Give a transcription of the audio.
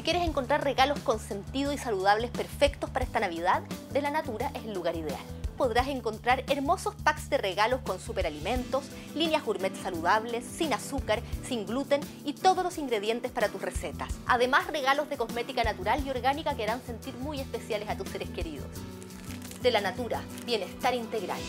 Si quieres encontrar regalos con sentido y saludables perfectos para esta Navidad, De la Natura es el lugar ideal. Podrás encontrar hermosos packs de regalos con superalimentos, líneas gourmet saludables, sin azúcar, sin gluten y todos los ingredientes para tus recetas. Además, regalos de cosmética natural y orgánica que harán sentir muy especiales a tus seres queridos. De la Natura, bienestar integral.